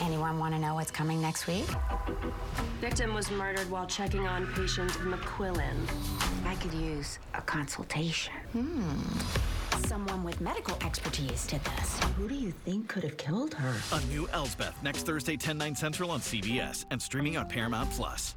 Anyone want to know what's coming next week? Victim was murdered while checking on patient McQuillan. I could use a consultation. Hmm. Someone with medical expertise did this. Who do you think could have killed her? A new Elsbeth next Thursday, 10, 9 central on CBS and streaming on Paramount Plus.